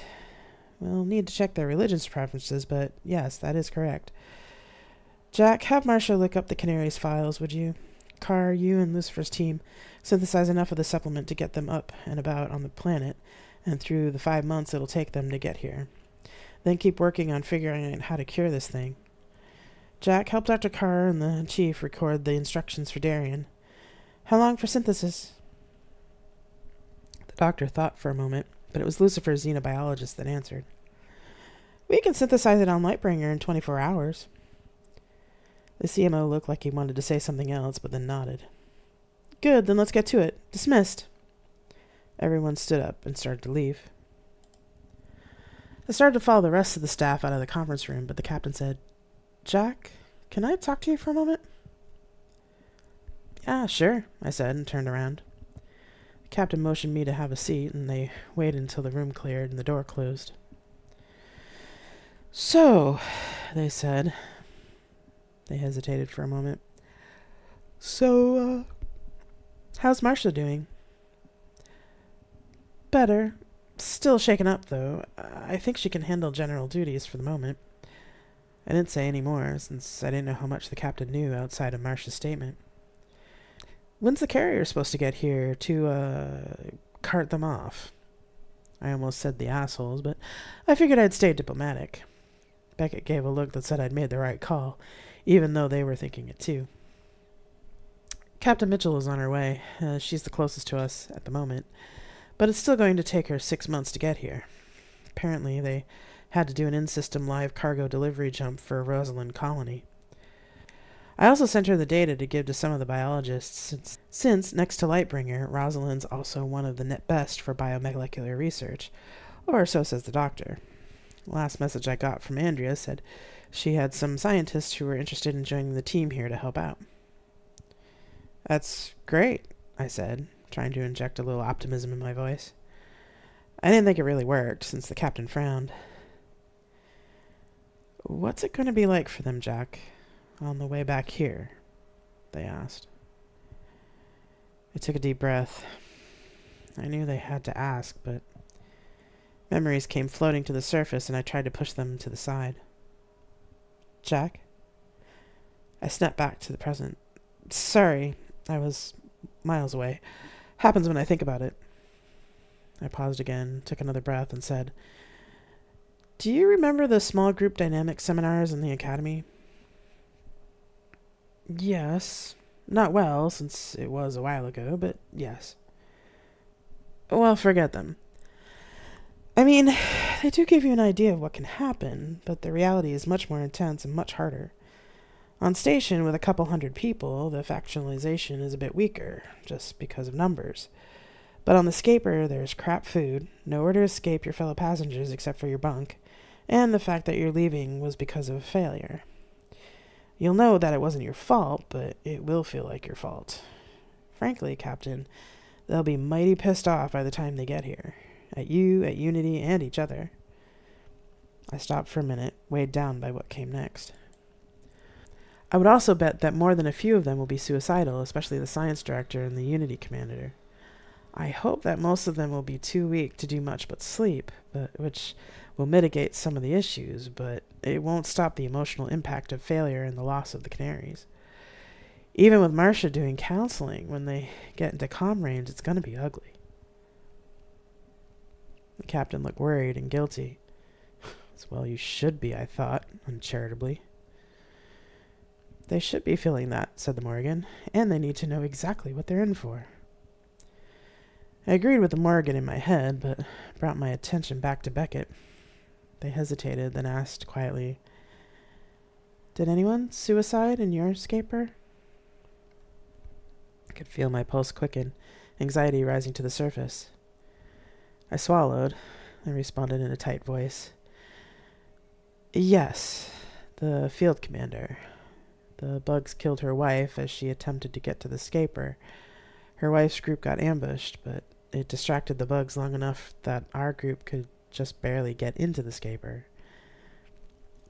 We'll need to check their religious preferences, but yes, that is correct. Jack, have Marcia look up the Canaries files, would you? Carr, you and Lucifer's team synthesize enough of the supplement to get them up and about on the planet, and through the five months it'll take them to get here. Then keep working on figuring out how to cure this thing. Jack helped Dr. Carr and the chief record the instructions for Darian. How long for synthesis? The doctor thought for a moment, but it was Lucifer's xenobiologist that answered. We can synthesize it on Lightbringer in 24 hours. The CMO looked like he wanted to say something else, but then nodded. Good, then let's get to it. Dismissed. Everyone stood up and started to leave. I started to follow the rest of the staff out of the conference room, but the captain said, Jack, can I talk to you for a moment? Yeah, sure, I said and turned around. The captain motioned me to have a seat, and they waited until the room cleared and the door closed. So, they said. They hesitated for a moment. So, uh, How's Marcia doing? Better. Still shaken up, though. I think she can handle general duties for the moment. I didn't say any more, since I didn't know how much the captain knew outside of Marcia's statement. When's the carrier supposed to get here to, uh, cart them off? I almost said the assholes, but I figured I'd stay diplomatic. Beckett gave a look that said I'd made the right call, even though they were thinking it too. Captain Mitchell is on her way. Uh, she's the closest to us at the moment, but it's still going to take her six months to get here. Apparently, they had to do an in-system live cargo delivery jump for Rosalind Colony. I also sent her the data to give to some of the biologists, since, since next to Lightbringer, Rosalind's also one of the net best for biomolecular research, or so says the doctor. Last message I got from Andrea said she had some scientists who were interested in joining the team here to help out. That's great, I said, trying to inject a little optimism in my voice. I didn't think it really worked, since the captain frowned. What's it going to be like for them, Jack? on the way back here? They asked. I took a deep breath. I knew they had to ask, but memories came floating to the surface and I tried to push them to the side. Jack? I snapped back to the present. Sorry, I was miles away. Happens when I think about it. I paused again, took another breath, and said, Do you remember the small group dynamic seminars in the academy? Yes. Not well, since it was a while ago, but yes. Well, forget them. I mean, they do give you an idea of what can happen, but the reality is much more intense and much harder. On station, with a couple hundred people, the factionalization is a bit weaker, just because of numbers. But on the scaper, there's crap food, nowhere to escape your fellow passengers except for your bunk, and the fact that you're leaving was because of a failure. You'll know that it wasn't your fault, but it will feel like your fault. Frankly, Captain, they'll be mighty pissed off by the time they get here. At you, at Unity, and each other. I stopped for a minute, weighed down by what came next. I would also bet that more than a few of them will be suicidal, especially the science director and the Unity commander. I hope that most of them will be too weak to do much but sleep, but which will mitigate some of the issues, but it won't stop the emotional impact of failure and the loss of the canaries. Even with Marcia doing counseling, when they get into com range, it's going to be ugly. The captain looked worried and guilty. As well you should be, I thought, uncharitably. They should be feeling that, said the Morrigan, and they need to know exactly what they're in for. I agreed with the Morrigan in my head, but brought my attention back to Beckett. They hesitated, then asked quietly, Did anyone suicide in your scaper? I could feel my pulse quicken, anxiety rising to the surface. I swallowed and responded in a tight voice. Yes, the field commander. The bugs killed her wife as she attempted to get to the scaper. Her wife's group got ambushed, but it distracted the bugs long enough that our group could just barely get into the scaper.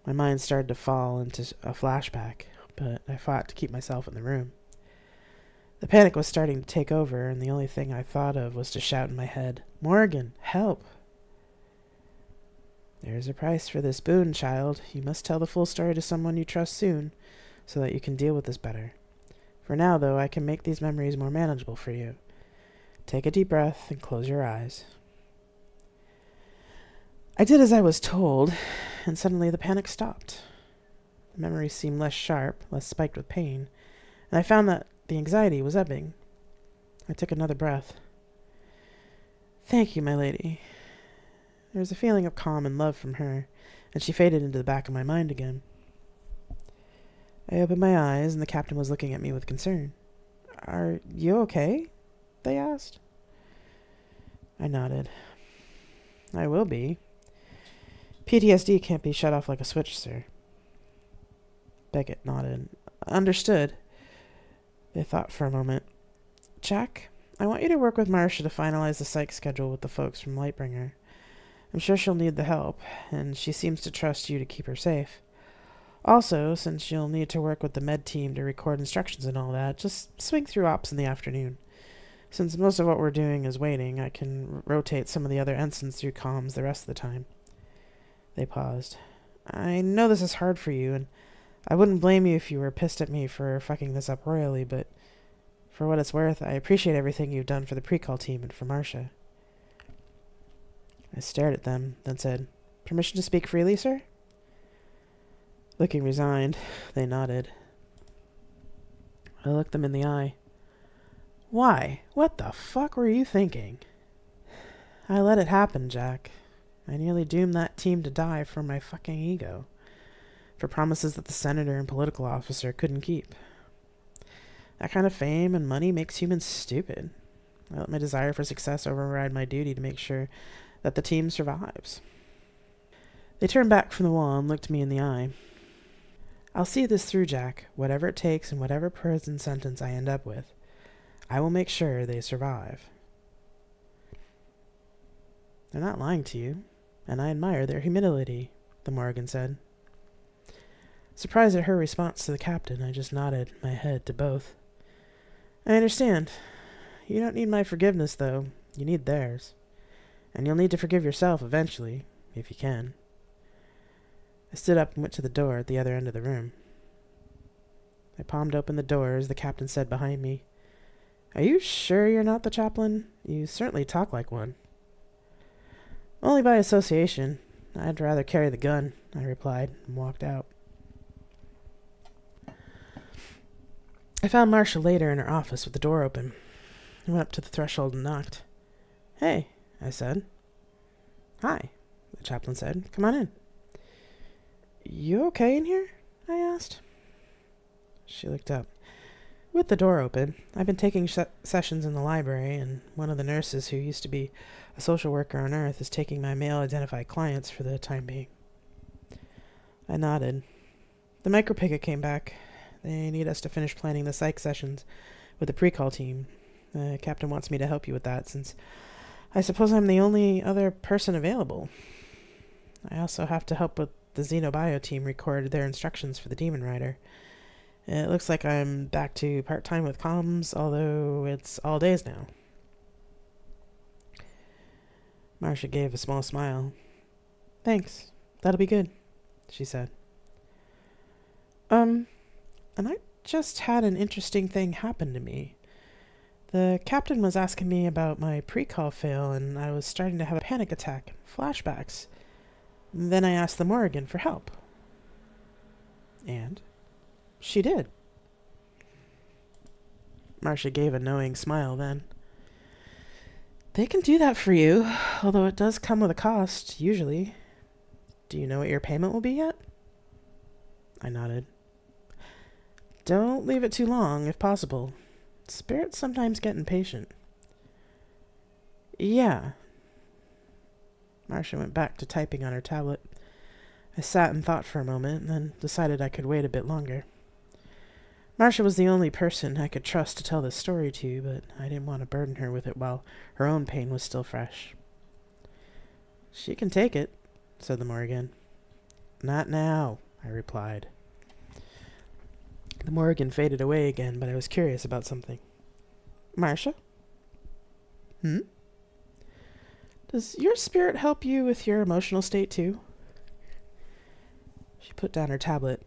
My mind started to fall into a flashback, but I fought to keep myself in the room. The panic was starting to take over, and the only thing I thought of was to shout in my head, Morrigan, help! There's a price for this boon, child. You must tell the full story to someone you trust soon, so that you can deal with this better. For now, though, I can make these memories more manageable for you. Take a deep breath and close your eyes. I did as I was told, and suddenly the panic stopped. The memories seemed less sharp, less spiked with pain, and I found that the anxiety was ebbing. I took another breath. Thank you, my lady. There was a feeling of calm and love from her, and she faded into the back of my mind again. I opened my eyes, and the captain was looking at me with concern. Are you okay? they asked. I nodded. I will be, PTSD can't be shut off like a switch, sir. Beckett nodded. Understood. They thought for a moment. Jack, I want you to work with Marcia to finalize the psych schedule with the folks from Lightbringer. I'm sure she'll need the help, and she seems to trust you to keep her safe. Also, since you'll need to work with the med team to record instructions and all that, just swing through ops in the afternoon. Since most of what we're doing is waiting, I can rotate some of the other ensigns through comms the rest of the time. They paused. I know this is hard for you, and I wouldn't blame you if you were pissed at me for fucking this up royally, but for what it's worth, I appreciate everything you've done for the pre-call team and for Marcia. I stared at them, then said, Permission to speak freely, sir? Looking resigned, they nodded. I looked them in the eye. Why? What the fuck were you thinking? I let it happen, Jack. I nearly doomed that team to die for my fucking ego. For promises that the senator and political officer couldn't keep. That kind of fame and money makes humans stupid. I let my desire for success override my duty to make sure that the team survives. They turned back from the wall and looked me in the eye. I'll see this through, Jack, whatever it takes and whatever prison sentence I end up with. I will make sure they survive. They're not lying to you, and I admire their humility, the Morrigan said. Surprised at her response to the captain, I just nodded my head to both. I understand. You don't need my forgiveness, though. You need theirs. And you'll need to forgive yourself eventually, if you can. I stood up and went to the door at the other end of the room. I palmed open the door as the captain said behind me, Are you sure you're not the chaplain? You certainly talk like one. Only by association. I'd rather carry the gun, I replied, and walked out. I found Marcia later in her office with the door open. I went up to the threshold and knocked. Hey, I said. Hi, the chaplain said. Come on in. You okay in here? I asked. She looked up. With the door open, I've been taking sessions in the library, and one of the nurses who used to be a social worker on Earth is taking my male identified clients for the time being. I nodded. The micropicket came back. They need us to finish planning the psych sessions with the pre-call team. The captain wants me to help you with that, since I suppose I'm the only other person available. I also have to help with the Xenobio team recorded their instructions for the Demon Rider. It looks like I'm back to part-time with comms, although it's all days now. Marcia gave a small smile. Thanks. That'll be good, she said. Um, and I just had an interesting thing happen to me. The captain was asking me about my pre-call fail, and I was starting to have a panic attack flashbacks. Then I asked the Morrigan for help. And she did. Marcia gave a knowing smile then. They can do that for you, although it does come with a cost, usually. Do you know what your payment will be yet? I nodded. Don't leave it too long, if possible. Spirits sometimes get impatient. Yeah. Marcia went back to typing on her tablet. I sat and thought for a moment, and then decided I could wait a bit longer. Marcia was the only person I could trust to tell this story to, but I didn't want to burden her with it while her own pain was still fresh. She can take it, said the Morrigan. Not now, I replied. The Morrigan faded away again, but I was curious about something. Marcia? Hmm? Does your spirit help you with your emotional state too? She put down her tablet.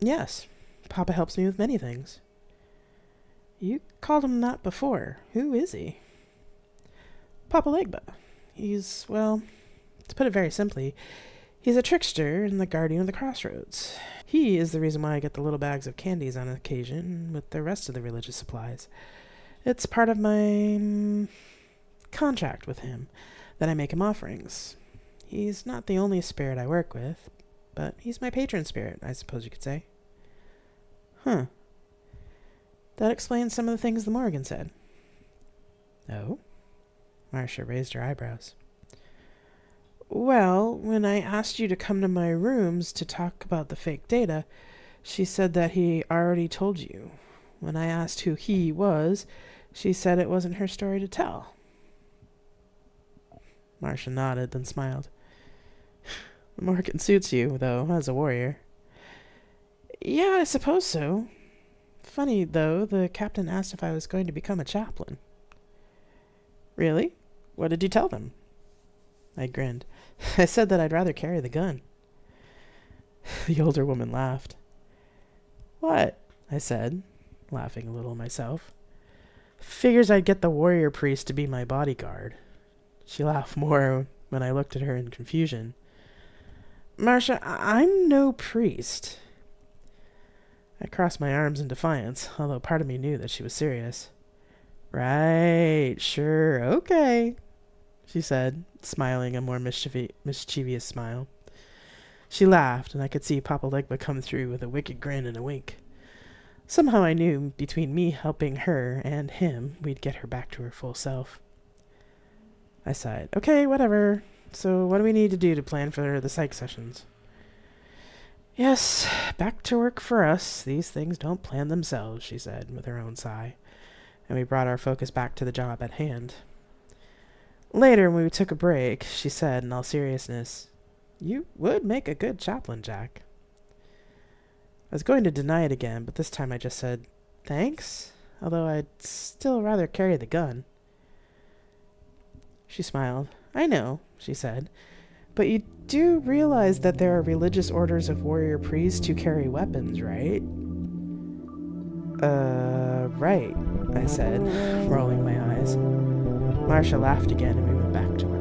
Yes, Papa helps me with many things. You called him that before. Who is he? Papa Legba. He's, well, to put it very simply, he's a trickster and the guardian of the crossroads. He is the reason why I get the little bags of candies on occasion with the rest of the religious supplies. It's part of my contract with him that I make him offerings. He's not the only spirit I work with, but he's my patron spirit, I suppose you could say. Huh. That explains some of the things the Morrigan said. Oh? Marcia raised her eyebrows. Well, when I asked you to come to my rooms to talk about the fake data, she said that he already told you. When I asked who he was, she said it wasn't her story to tell. Marcia nodded, then smiled. The Morrigan suits you, though, as a warrior. Yeah, I suppose so. funny, though, the captain asked if I was going to become a chaplain. Really? What did you tell them? I grinned. I said that I'd rather carry the gun. The older woman laughed. What? I said, laughing a little myself. Figures I'd get the warrior priest to be my bodyguard. She laughed more when I looked at her in confusion. Marcia, I'm no priest. I crossed my arms in defiance, although part of me knew that she was serious. Right, sure, okay, she said, smiling a more mischievous smile. She laughed, and I could see Papa Legba come through with a wicked grin and a wink. Somehow I knew between me helping her and him, we'd get her back to her full self. I sighed. Okay, whatever. So what do we need to do to plan for the psych sessions? Yes, back to work for us. These things don't plan themselves, she said with her own sigh. And we brought our focus back to the job at hand. Later, when we took a break, she said in all seriousness, You would make a good chaplain, Jack. I was going to deny it again, but this time I just said, Thanks, although I'd still rather carry the gun. She smiled. I know, she said, but you do realize that there are religious orders of warrior priests who carry weapons, right? Uh, right, I said, rolling my eyes. Marcia laughed again and we went back to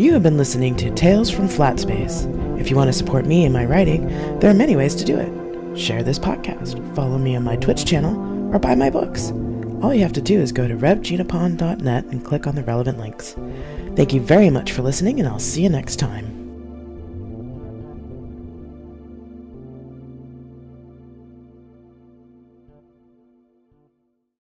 You have been listening to Tales from Flat Space. If you want to support me in my writing, there are many ways to do it share this podcast, follow me on my Twitch channel, or buy my books. All you have to do is go to revginapond.net and click on the relevant links. Thank you very much for listening, and I'll see you next time.